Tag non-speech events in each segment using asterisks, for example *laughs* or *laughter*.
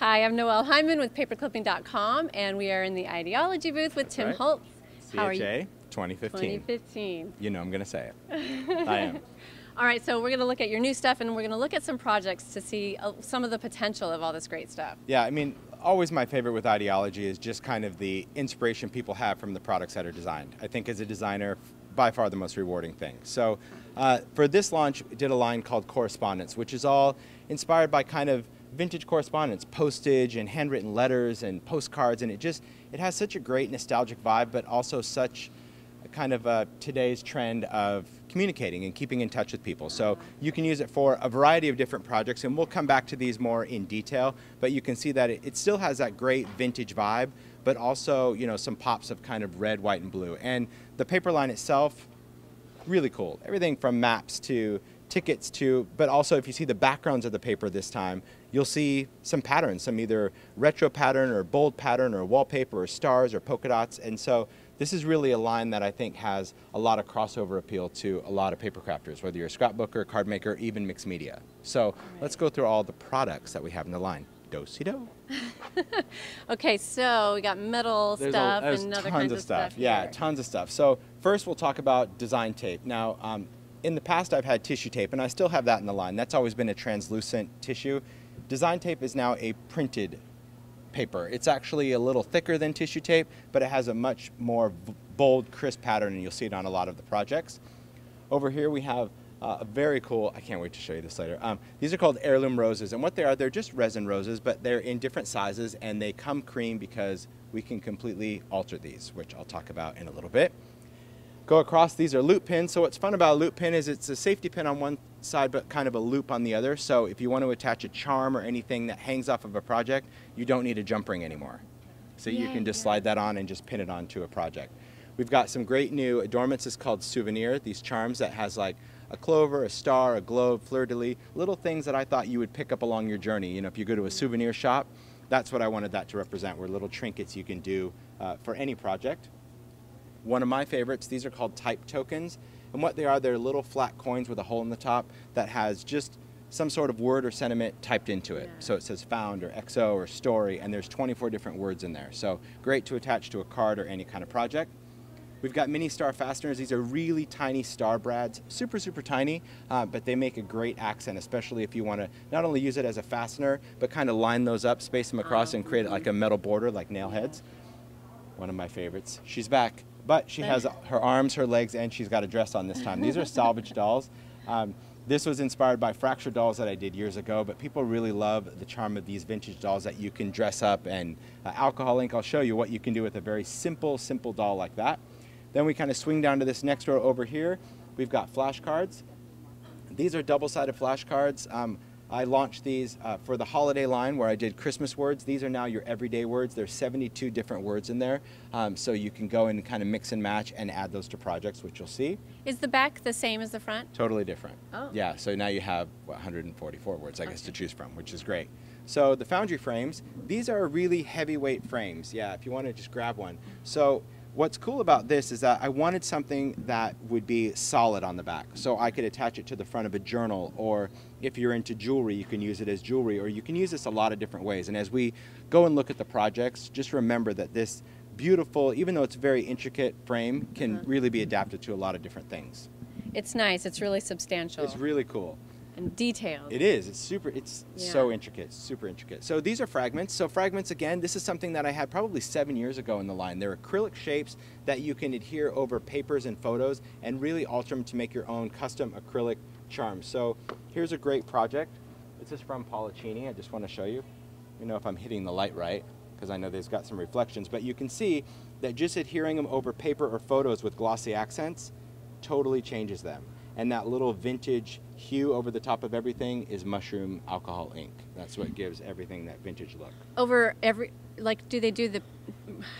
Hi, I'm Noell Hyman with paperclipping.com, and we are in the Idea-ology booth with Tim right. Holtz. How are you? CHA 2015. 2015. You know I'm going to say it. *laughs* I am. All right, so we're going to look at your new stuff, and we're going to look at some projects to see uh, some of the potential of all this great stuff. Yeah, I mean, always my favorite with Idea-ology is just kind of the inspiration people have from the products that are designed. I think as a designer, by far the most rewarding thing. So uh, for this launch, we did a line called Correspondence, which is all inspired by kind of vintage correspondence, postage and handwritten letters and postcards, and it just, it has such a great nostalgic vibe, but also such a kind of a, today's trend of communicating and keeping in touch with people. So you can use it for a variety of different projects, and we'll come back to these more in detail, but you can see that it, it still has that great vintage vibe, but also, you know, some pops of kind of red, white, and blue. And the paper line itself, really cool. Everything from maps to tickets to, but also if you see the backgrounds of the paper this time, you'll see some patterns, some either retro pattern or bold pattern or wallpaper or stars or polka dots. And so this is really a line that I think has a lot of crossover appeal to a lot of paper crafters, whether you're a scrapbooker, card maker, even mixed media. So right. let's go through all the products that we have in the line. Do-si-do. *laughs* okay, so we got metal there's stuff a, there's and other tons kinds of stuff. stuff yeah, tons of stuff. So first we'll talk about design tape. Now, um, in the past I've had tissue tape, and I still have that in the line. That's always been a translucent tissue. Design tape is now a printed paper. It's actually a little thicker than tissue tape, but it has a much more bold, crisp pattern, and you'll see it on a lot of the projects. Over here we have uh, a very cool, I can't wait to show you this later. Um, these are called heirloom roses, and what they are, they're just resin roses, but they're in different sizes, and they come cream because we can completely alter these, which I'll talk about in a little bit. Go across, these are loop pins. So what's fun about a loop pin is it's a safety pin on one side, but kind of a loop on the other. So if you want to attach a charm or anything that hangs off of a project, you don't need a jump ring anymore. So you can just slide that on and just pin it onto a project. We've got some great new adornments. It's called Souvenir, these charms that has like a clover, a star, a globe, fleur-de-lis, little things that I thought you would pick up along your journey. You know, if you go to a souvenir shop, that's what I wanted that to represent, were little trinkets you can do uh, for any project. One of my favorites, these are called type tokens. And what they are, they're little flat coins with a hole in the top that has just some sort of word or sentiment typed into it. Yeah. So it says found or XO or story, and there's 24 different words in there. So great to attach to a card or any kind of project. We've got mini star fasteners. These are really tiny star brads, super, super tiny, uh, but they make a great accent, especially if you want to not only use it as a fastener, but kind of line those up, space them across, and create like a metal border like nail heads. One of my favorites. She's back, but she has her arms, her legs, and she's got a dress on this time. These are *laughs* salvage dolls. Um, this was inspired by fracture dolls that I did years ago, but people really love the charm of these vintage dolls that you can dress up and uh, alcohol ink. I'll show you what you can do with a very simple, simple doll like that. Then we kind of swing down to this next row over here. We've got flashcards. These are double-sided flashcards. Um, I launched these uh, for the holiday line where I did Christmas words. These are now your everyday words. There's 72 different words in there. Um, so you can go and kind of mix and match and add those to projects, which you'll see. Is the back the same as the front? Totally different. Oh. Yeah, so now you have what, 144 words, I guess, to choose from, which is great. So the Foundry frames, these are really heavyweight frames. Yeah, if you want to just grab one. So what's cool about this is that I wanted something that would be solid on the back. So I could attach it to the front of a journal, or if you're into jewelry, you can use it as jewelry, or you can use this a lot of different ways. And as we go and look at the projects, just remember that this beautiful, even though it's a very intricate frame, can uh -huh. really be adapted to a lot of different things. It's nice. It's really substantial. It's really cool and detailed. It is. It's super. It's yeah. so intricate. Super intricate. So these are fragments. So fragments again. This is something that I had probably seven years ago in the line. They're acrylic shapes that you can adhere over papers and photos and really alter them to make your own custom acrylic charms. So here's a great project. This is from Pollicini. I just want to show you. You know if I'm hitting the light right because I know they've got some reflections. But you can see that just adhering them over paper or photos with glossy accents totally changes them and that little vintage hue over the top of everything is mushroom alcohol ink. That's what gives everything that vintage look. Over every, like, do they do the,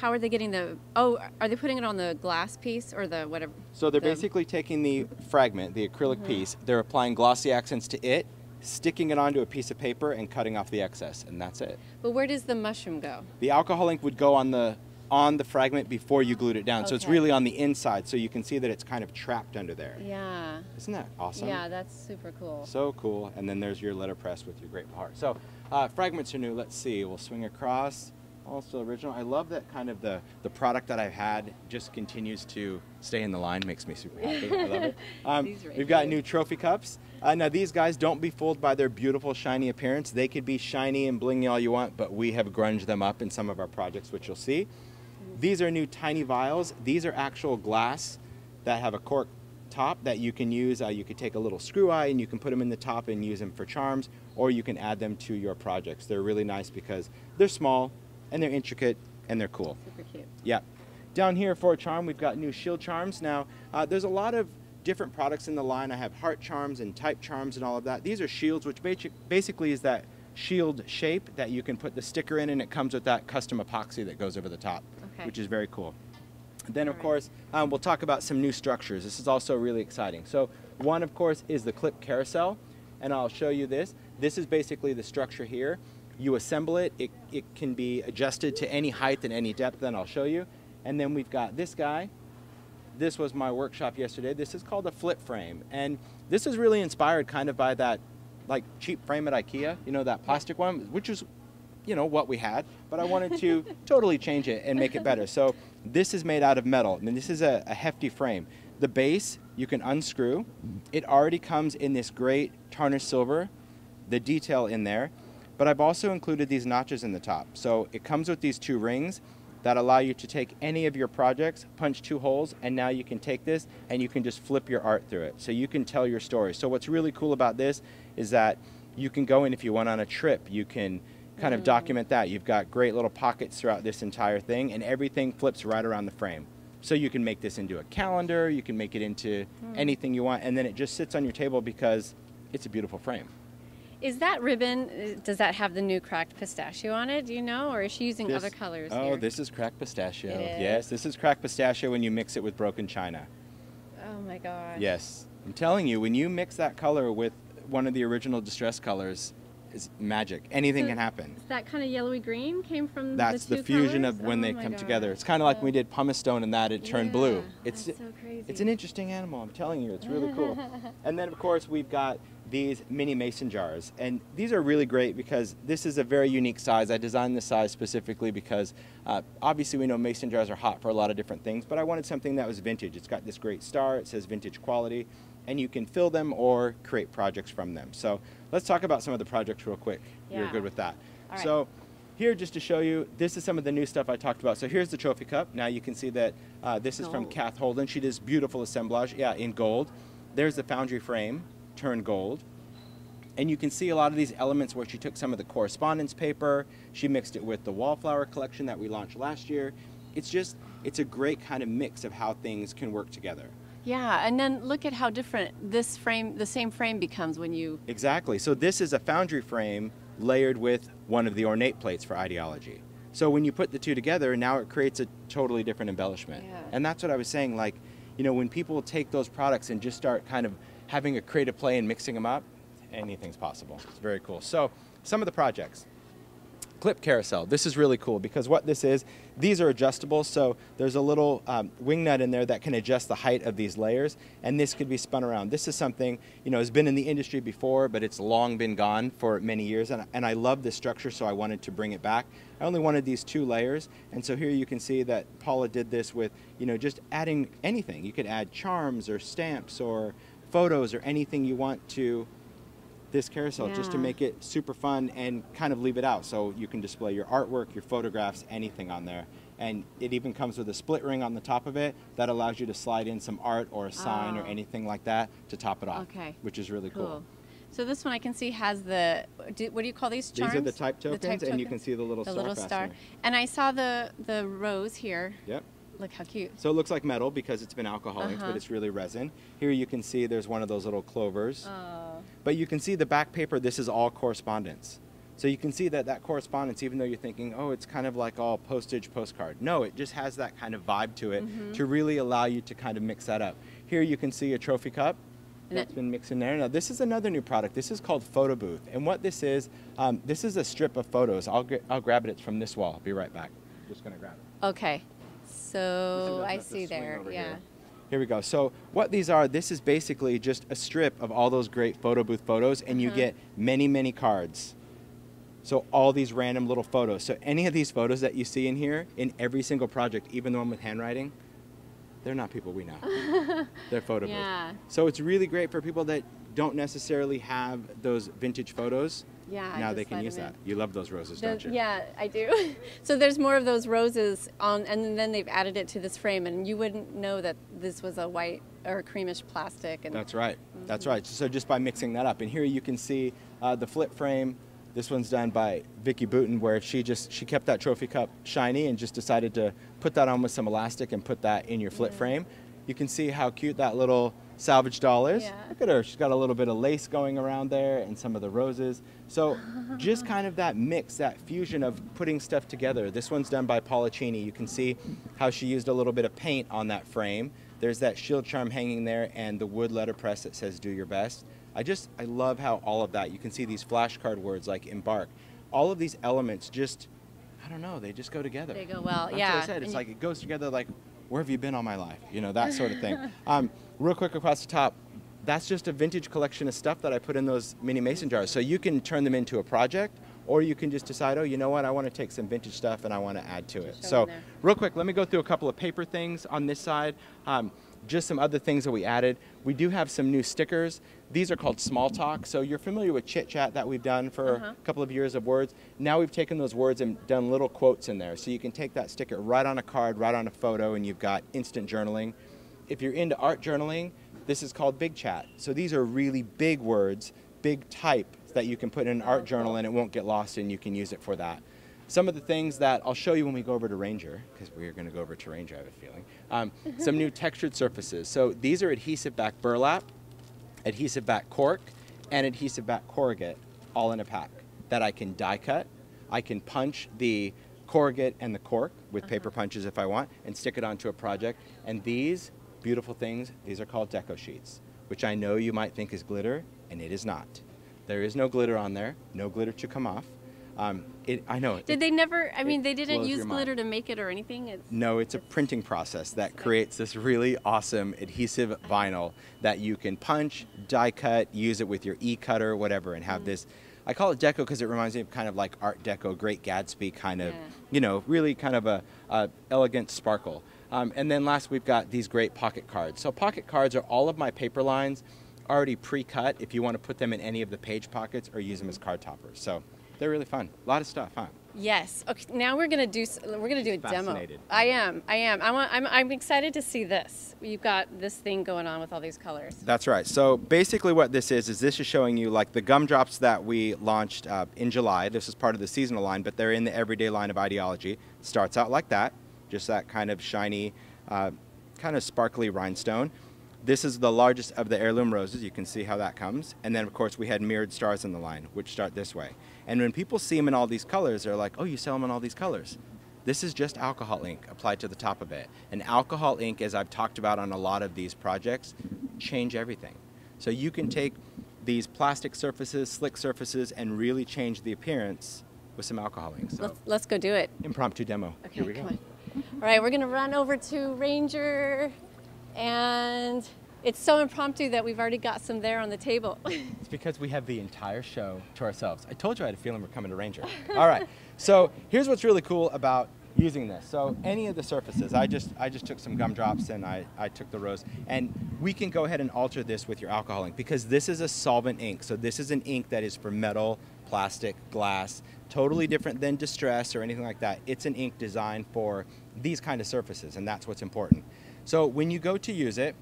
how are they getting the, oh, are they putting it on the glass piece or the whatever? So they're the, basically taking the fragment, the acrylic mm -hmm. piece, they're applying glossy accents to it, sticking it onto a piece of paper and cutting off the excess, and that's it. But where does the mushroom go? The alcohol ink would go on the on the fragment before you glued it down. So it's really on the inside, so you can see that it's kind of trapped under there. Yeah. Isn't that awesome? Yeah, that's super cool. So cool. And then there's your letterpress with your great heart. So uh, fragments are new. Let's see. We'll swing across. Also original. I love that kind of the, the product that I've had just continues to stay in the line. Makes me super happy. I love it. *laughs* Um, we've got new trophy cups. Uh, now these guys don't be fooled by their beautiful shiny appearance. They could be shiny and blingy all you want, but we have grunged them up in some of our projects, which you'll see. These are new tiny vials. These are actual glass that have a cork top that you can use. Uh, you could take a little screw eye and you can put them in the top and use them for charms, or you can add them to your projects. They're really nice because they're small and they're intricate and they're cool. Super cute. Yeah. Down here for a charm, we've got new shield charms. Now, uh, there's a lot of different products in the line. I have heart charms and type charms and all of that. These are shields, which basically is that shield shape that you can put the sticker in, and it comes with that custom epoxy that goes over the top, Okay. which is very cool. Then, of Alright. course, um, we'll talk about some new structures. This is also really exciting. So, one, of course, is the clip carousel, and I'll show you this. This is basically the structure here. You assemble it, it, it can be adjusted to any height and any depth, and I'll show you. And then we've got this guy. This was my workshop yesterday. This is called a flip frame, and this is really inspired kind of by that like cheap frame at IKEA, you know, that plastic one, which is you know what we had, but I wanted to *laughs* totally change it and make it better. So this is made out of metal, and this is a, a hefty frame. The base you can unscrew. It already comes in this great tarnished silver, the detail in there, but I've also included these notches in the top. So it comes with these two rings that allow you to take any of your projects, punch two holes, and now you can take this and you can just flip your art through it. So you can tell your story. So what's really cool about this is that you can go in if you went on a trip, you can kind of document that. You've got great little pockets throughout this entire thing, and everything flips right around the frame. So you can make this into a calendar, you can make it into anything you want, and then it just sits on your table because it's a beautiful frame. Is that ribbon? uh, Does that have the new cracked pistachio on it? Do you know, or is she using This- other colors? Oh, here? this is cracked pistachio. Is? Yes, this is cracked pistachio when you mix it with broken china. Oh my gosh. Yes. I'm telling you, when you mix that color with one of the original distress colors, it's magic. Anything So- can happen. That kind of yellowy green came from That's the, the, fusion colors? of when Oh they come gosh. together. It's kind of like when we did pumice stone and that it turned blue. It's so crazy. it's an interesting animal. I'm telling you, it's really cool. *laughs* and then of course we've got these mini mason jars, and these are really great because this is a very unique size. I designed this size specifically because uh, obviously we know mason jars are hot for a lot of different things, but I wanted something that was vintage. It's got this great star. It says vintage quality, and you can fill them or create projects from them. So let's talk about some of the projects real quick. You're good with that. Right. So here just to show you, this is some of the new stuff I talked about. So here's the trophy cup. Now you can see that uh, this is from Kath Holden. She does beautiful assemblage, yeah, in gold. There's the foundry frame, turned gold. And you can see a lot of these elements where she took some of the correspondence paper, she mixed it with the wallflower collection that we launched last year. It's just, it's a great kind of mix of how things can work together. Yeah, and then look at how different this frame, the same frame becomes when you. Exactly. So this is a foundry frame layered with one of the ornate plates for Idea-ology. So when you put the two together, now it creates a totally different embellishment. Yeah. And that's what I was saying. Like, you know, when people take those products and just start kind of having a creative play and mixing them up, anything's possible. It's very cool. So some of the projects. Clip carousel. This is really cool because what this is, these are adjustable. So there's a little um, wing nut in there that can adjust the height of these layers, and this could be spun around. This is something you know has been in the industry before, but it's long been gone for many years, and, and I love this structure, so I wanted to bring it back. I only wanted these two layers, and so here you can see that Paula did this with you know just adding anything. You could add charms or stamps or photos or anything you want to this carousel just to make it super fun and kind of leave it out so you can display your artwork, your photographs, anything on there. And it even comes with a split ring on the top of it that allows you to slide in some art or a sign or Oh. anything like that to top it off. Okay. Which is really Cool. cool. So this one I can see has the. Do, what do you call these charms? These are the type tokens, and you can see the little the star little star. And I saw the the rose here. Yep. Look how cute. So it looks like metal because it's been alcohol inked, Uh-huh. but it's really resin. Here you can see there's one of those little clovers. Oh. But you can see the back paper, this is all correspondence. So you can see that that correspondence, even though you're thinking, oh, it's kind of like all postage postcard. No, it just has that kind of vibe to it Mm-hmm. to really allow you to kind of mix that up. Here you can see a trophy cup that's been mixed in there. Now this is another new product. This is called Photo Booth. And what this is, um, this is a strip of photos. I'll, gra- I'll grab it. It's from this wall. I'll be right back. just going to grab it. Okay. So I is the- the see there. Yeah. here. Here we go. So what these are, this is basically just a strip of all those great photo booth photos, and you Uh-huh. get many, many cards. So all these random little photos. So any of these photos that you see in here, in every single project, even the one with handwriting, they're not people we know. *laughs* they're photo Yeah. booth. So it's really great for people that don't necessarily have those vintage photos. Yeah. Now they can use that. You love those roses, The- don't you? yeah, I do. *laughs* so there's more of those roses on, and then they've added it to this frame, and you wouldn't know that this was a white or creamish plastic. And That's right. That's Mm-hmm. right. So just by mixing that up, and here you can see uh, the flip frame. This one's done by Vicky Booten, where she just she kept that trophy cup shiny and just decided to put that on with some elastic and put that in your flip Yeah. frame. You can see how cute that little salvage dollars. Yeah. Look at her. She's got a little bit of lace going around there and some of the roses. So *laughs* just kind of that mix, that fusion of putting stuff together. This one's done by Paula Cheney. You can see how she used a little bit of paint on that frame. There's that shield charm hanging there and the wood letterpress that says do your best. I just, I love how all of that, you can see these flashcard words like embark. All of these elements just, I don't know, they just go together. They go well, That's yeah. what I said. It's you- like it goes together like, where have you been all my life? You know, that sort of thing. *laughs* um, real quick across the top, that's just a vintage collection of stuff that I put in those mini mason jars. So you can turn them into a project, or you can just decide, oh, you know what, I want to take some vintage stuff and I want to add to it. So, real quick, let me go through a couple of paper things on this side. Um, just some other things that we added. We do have some new stickers. These are called Small Talk. So you're familiar with Chit Chat that we've done for Uh-huh. a couple of years of words. Now we've taken those words and done little quotes in there. So you can take that sticker right on a card, right on a photo, and you've got instant journaling. If you're into art journaling, this is called Big Chat. So these are really big words, big type that you can put in an art journal and it won't get lost and you can use it for that. Some of the things that I'll show you when we go over to Ranger, because we're going to go over to Ranger, I have a feeling. Um, some new textured surfaces. So these are adhesive back burlap, adhesive back cork, and adhesive back corrugate all in a pack that I can die cut. I can punch the corrugate and the cork with paper punches if I want and stick it onto a project. And these beautiful things, these are called deco sheets, which I know you might think is glitter, and it is not. There is no glitter on there, no glitter to come off. Um, it, I know. Did they never? I mean, they didn't use glitter mind. to make it or anything. It's, No, it's a printing process that creates this really awesome adhesive vinyl that you can punch, die cut, use it with your e cutter, whatever, and have this. I call it deco because it reminds me of kind of like Art Deco, Great Gatsby kind of, Yeah. you know, really kind of a, a elegant sparkle. Um, and then last we've got these great pocket cards. So pocket cards are all of my paper lines already pre-cut if you want to put them in any of the page pockets or use them as card toppers. So they're really fun. A lot of stuff, huh? Yes. Okay. Now we're gonna do. We're gonna do a demo. Fascinated. I am. I am. I want. I'm. I'm excited to see this. You've got this thing going on with all these colors. That's right. So basically, what this is is this is showing you like the gumdrops that we launched uh, in July. This is part of the seasonal line, but they're in the everyday line of Idea-ology. Starts out like that, just that kind of shiny, uh, kind of sparkly rhinestone. This is the largest of the heirloom roses. You can see how that comes. And then, of course, we had mirrored stars in the line, which start this way. And when people see them in all these colors, they're like, "Oh, you sell them in all these colors." This is just alcohol ink applied to the top of it. And alcohol ink, as I've talked about on a lot of these projects, change everything. So you can take these plastic surfaces, slick surfaces, and really change the appearance with some alcohol ink. So Let's, let's go do it. impromptu demo. Okay. Here we go. on. All right. We're gonna run over to Ranger, and it's so impromptu that we've already got some there on the table. *laughs* It's because we have the entire show to ourselves. I told you I had a feeling we're coming to Ranger. All right. So here's what's really cool about using this. So any of the surfaces, I just I just took some gumdrops and I, I took the rose. And we can go ahead and alter this with your alcohol ink because this is a solvent ink. So this is an ink that is for metal, plastic, glass, totally different than distress or anything like that. It's an ink designed for these kind of surfaces and that's what's important. So when you go to use it,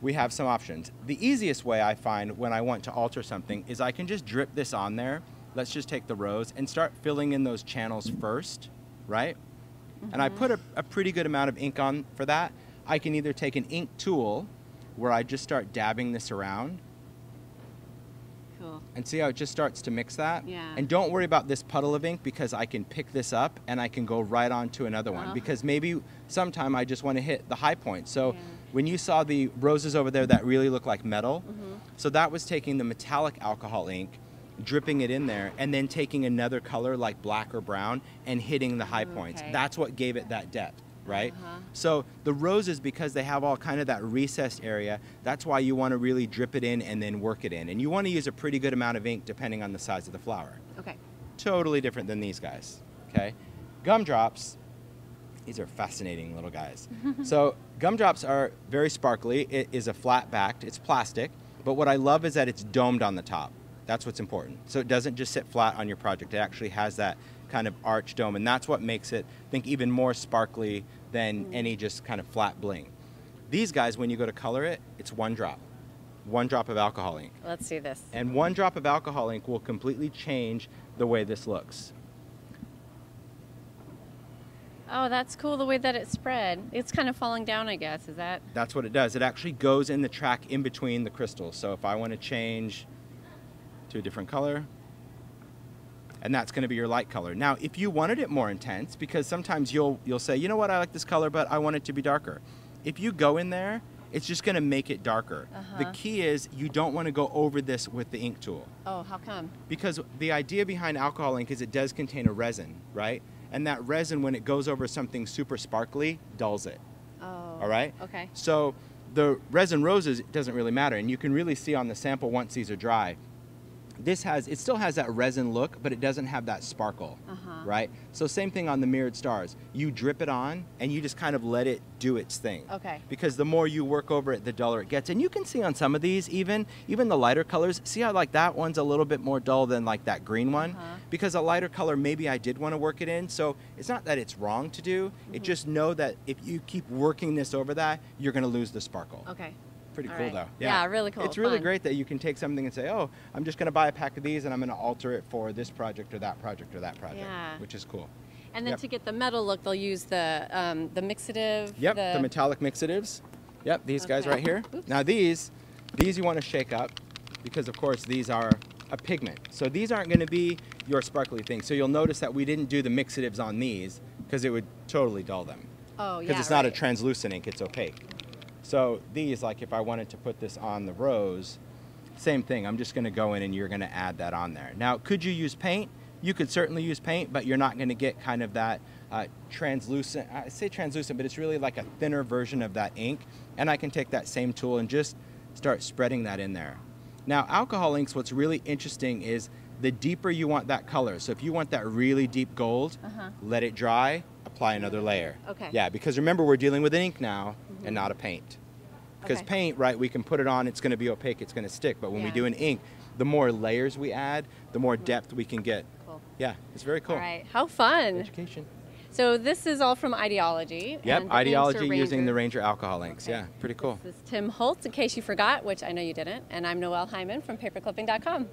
we have some options. The easiest way I find when I want to alter something is I can just drip this on there. Let's just take the rose and start filling in those channels first, right? And I put a, mm-hmm. a pretty good amount of ink on for that. I can either take an ink tool where I just start dabbing this around cool. and see how it just starts to mix that. Yeah. And don't worry about this puddle of ink because I can pick this up and I can go right on to another one Uh-huh. because maybe sometime I just want to hit the high point. So Yeah. when you saw the roses over there that really look like metal, Mm-hmm. so that was taking the metallic alcohol ink dripping it in there, and then taking another color like black or brown and hitting the high points. That's what gave it that depth, right? Uh-huh. So the roses, because they have all kind of that recessed area, that's why you want to really drip it in and then work it in. And you want to use a pretty good amount of ink depending on the size of the flower. Okay. Totally different than these guys. Okay, gumdrops. These are fascinating little guys. *laughs* so gumdrops are very sparkly. It is a flat backed. It's plastic, but what I love is that it's domed on the top. That's what's important. So it doesn't just sit flat on your project. It actually has that kind of arch dome, and that's what makes it, I think, even more sparkly than mm. any just kind of flat bling. These guys, when you go to color it, it's one drop, one drop of alcohol ink. Let's see this. And one drop of alcohol ink will completely change the way this looks. Oh, that's cool the way that it spread. It's kind of falling down, I guess. Is that? That's what it does. It actually goes in the track in between the crystals. So if I want to change to a different color, and that's going to be your light color. Now, if you wanted it more intense, because sometimes you'll you'll say, you know what, I like this color, but I want it to be darker. If you go in there, it's just going to make it darker. The Uh-huh. key is you don't want to go over this with the ink tool. Oh, how come? Because the idea behind alcohol ink is it does contain a resin, right? And that resin, when it goes over something super sparkly, dulls it. Oh. All right? Okay. So the resin roses doesn't really matter, and you can really see on the sample once these are dry. This has it still has that resin look, but it doesn't have that sparkle, Uh-huh. right? So same thing on the mirrored stars. You drip it on, and you just kind of let it do its thing. Okay. Because the more you work over it, the duller it gets. And you can see on some of these, even even the lighter colors. See how like that one's a little bit more dull than like that green one, Uh-huh. because a lighter color maybe I did want to work it in. So it's not that it's wrong to do. Mm-hmm. It just know that if you keep working this over that, you're going to lose the sparkle. Okay. Pretty All cool right. though. Yeah, really cool, It's really fun. great that you can take something and say, "Oh, I'm just going to buy a pack of these and I'm going to alter it for this project or that project or that project," Yeah. which is cool. And then Yep. to get the metal look, they'll use the um, the mixative. Yep, the, metallic mixatives. Yep, these guys right here. Oops. Now these, these you want to shake up because of course these are a pigment. So these aren't going to be your sparkly thing. So you'll notice that we didn't do the mixatives on these because it would totally dull them. Oh yeah. Because it's not a translucent ink, it's opaque. So these, like if I wanted to put this on the rose, same thing. I'm just going to go in and you're going to add that on there. Now, could you use paint? You could certainly use paint, but you're not going to get kind of that uh, translucent. I say translucent, but it's really like a thinner version of that ink. And I can take that same tool and just start spreading that in there. Now, alcohol inks, what's really interesting is the deeper you want that color. So if you want that really deep gold, Uh-huh. let it dry, apply another layer. Okay. Yeah, because remember we're dealing with ink now and mm-hmm. not a paint. Because Okay. paint, right, we can put it on, it's going to be opaque, it's going to stick. But when we do an ink, the more layers we add, the more mm-hmm. depth we can get. Cool. Yeah, it's very cool. All right. How fun. Education. So this is all from Idea-ology. Yep, and the inks are Idea-ology using the Ranger. Ranger alcohol inks. Okay. Yeah, pretty cool. This is Tim Holtz, in case you forgot, which I know you didn't, and I'm Noell Hyman from paperclipping.com.